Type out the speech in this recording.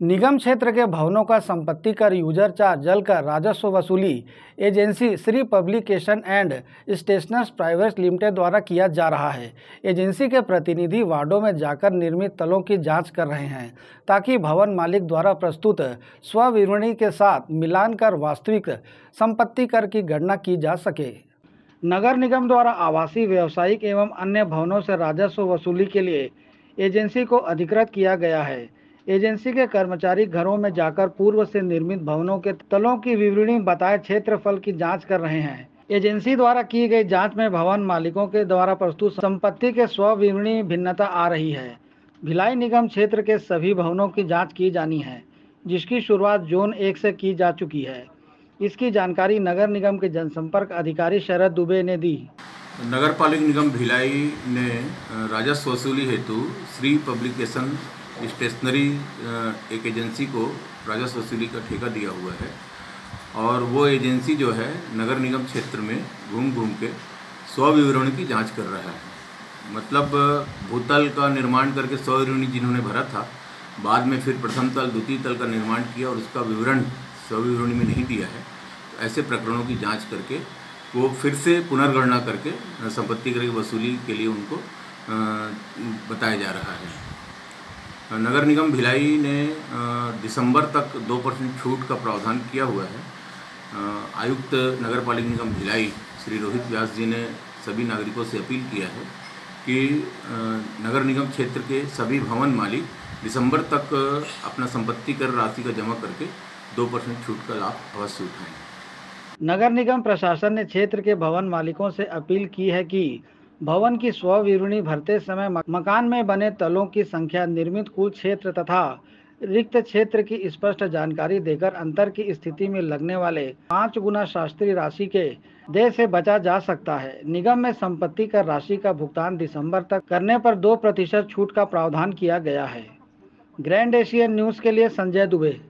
निगम क्षेत्र के भवनों का संपत्ति कर यूज़र चार्ज जलकर राजस्व वसूली agency Shri publication and stationers private limited द्वारा किया जा रहा है। एजेंसी के प्रतिनिधि वार्डों में जाकर निर्मित तलों की जाँच कर रहे हैं, ताकि भवन मालिक द्वारा प्रस्तुत स्वविवरणी के साथ मिलान कर वास्तविक संपत्ति कर की गणना की जा सके। नगर निगम द्वारा आवासीय, व्यावसायिक एवं अन्य भवनों से राजस्व वसूली के लिए एजेंसी को अधिकृत किया गया है। एजेंसी के कर्मचारी घरों में जाकर पूर्व से निर्मित भवनों के तलों की विवरणी बताए क्षेत्रफल की जाँच कर रहे हैं। एजेंसी द्वारा की गई जाँच में भवन मालिकों के द्वारा प्रस्तुत संपत्ति के स्व विवरणी भिन्नता आ रही है। भिलाई निगम क्षेत्र के सभी भवनों की जाँच की जानी है, जिसकी शुरुआत जोन एक से की जा चुकी है। इसकी जानकारी नगर निगम के जनसंपर्क अधिकारी शरद दुबे ने दी। नगर पालिक निगम भिलाई ने राजस्व वसूली हेतु श्री पब्लिकेशन स्टेशनरी एक एजेंसी को राजस्व वसूली का ठेका दिया हुआ है और वो एजेंसी जो है नगर निगम क्षेत्र में घूम घूम के स्वविवरण की जाँच कर रहा है। मतलब भूतल का निर्माण करके स्वविवरणी जिन्होंने भरा था, बाद में फिर प्रथम तल, द्वितीय तल का निर्माण किया और उसका विवरण स्वविवरणी में नहीं दिया है तो ऐसे प्रकरणों की जाँच करके वो फिर से पुनर्गणना करके संपत्ति कर वसूली के लिए उनको बताया जा रहा है। नगर निगम भिलाई ने दिसंबर तक दो परसेंट छूट का प्रावधान किया हुआ है। आयुक्त नगर पालिक निगम भिलाई, श्री रोहित व्यास जी ने सभी नागरिकों से अपील किया है कि नगर निगम क्षेत्र के सभी भवन मालिक दिसंबर तक अपना संपत्ति कर राशि का जमा करके दो परसेंट छूट का लाभ अवश्य उठाएँ। नगर निगम प्रशासन ने क्षेत्र के भवन मालिकों से अपील की है कि भवन की स्वविवरणी भरते समय मकान में बने तलों की संख्या, निर्मित कुल क्षेत्र तथा रिक्त क्षेत्र की स्पष्ट जानकारी देकर अंतर की स्थिति में लगने वाले पाँच गुना शास्त्रीय राशि के दे से बचा जा सकता है। निगम में संपत्ति कर राशि का भुगतान दिसंबर तक करने पर दो प्रतिशत छूट का प्रावधान किया गया है। ग्रैंड एशियन न्यूज़ के लिए संजय दुबे।